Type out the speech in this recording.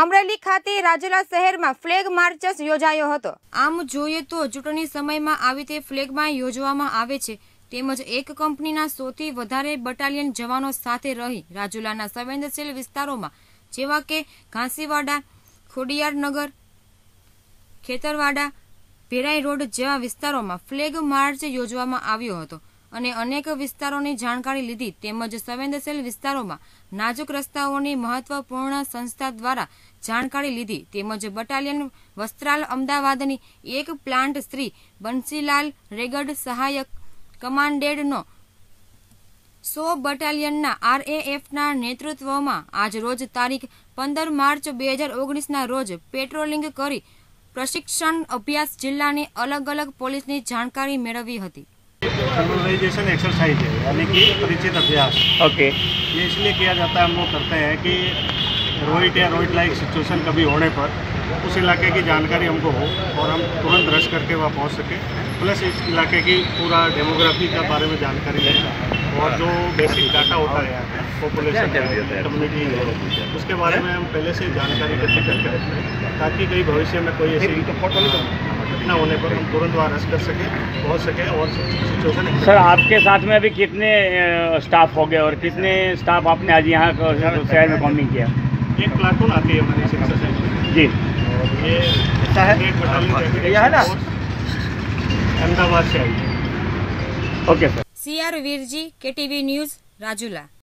અમરેલી ખાતે રાજુલા શહેરમાં ફ્લેગ માર્ચસ યોજાયો હતો. આમ જોઈએ તો ચૂંટણી સમયમાં આવી તે ફ્લેગમાં યોજવામાં આવે છે. તેમજ એક કંપનીના સૌથી વધારે બટાલિયન જવાનો સાથે રહી રાજુલાના સંવેદનશીલ વિસ્તારોમાં, જેવા કે ઘાંસીવાડા, ખોડિયારનગર, ખેતરવાડા, ભેરાઈ રોડ જેવા વિસ્તારોમાં ફ્લેગ માર્ચ યોજવામાં આવ્યો હતો. અને અનેક વિસ્તારોની જાણકારી લીધી તેમજ સંવેદનશીલ વિસ્તારોમાં નાજુક રસ્તાઓની મહત્વપૂર્ણ સંસ્થા દ્વારા જાણકારી લીધી તેમજ બટાલિયન વસ્ત્રાલ અમદાવાદની એક પ્લાન્ટ શ્રી બંસીલાલ રેગડ સહાયક કમાન્ડેડનો સો બટાલિયનના આરએએફના નેતૃત્વમાં આજ રોજ તારીખ પંદર માર્ચ બે હજાર ઓગણીસના રોજ પેટ્રોલિંગ કરી પ્રશિક્ષણ અભ્યાસ જિલ્લાની અલગ અલગ પોલીસની જાણકારી મેળવી હતી. सिविलाइजेशन एक्सरसाइज है यानी कि परिचित अभ्यास। ओके ये इसलिए किया जाता है हम लोग करते हैं कि रोइट या रोइट लाइक सिचुएशन कभी होने पर उस इलाके की जानकारी हमको हो और हम तुरंत रश करके वहाँ पहुँच सके। प्लस इस इलाके की पूरा डेमोग्राफी का बारे में जानकारी लें और जो बेसिक डाटा होता है यहाँ पॉपुलेशन कम्युनिटी उसके बारे में हम पहले से जानकारी इकट्ठी करके रखते हैं ताकि कहीं भविष्य में कोई ऐसी घटना होने पर हम तुरंत वहाँ रेस्ट कर सकें पहुँच सकें और सिचुएशन सर आपके साथ में अभी कितने स्टाफ हो गए और कितने स्टाफ आपने आज यहाँ शहर में कॉम्बिंग किया? एक प्लाटून आती तो है हमारी एक्सरसाइज जी। अहमदाबाद से आई okay sir. C R Veer ji के टी वी न्यूज़ राजूला।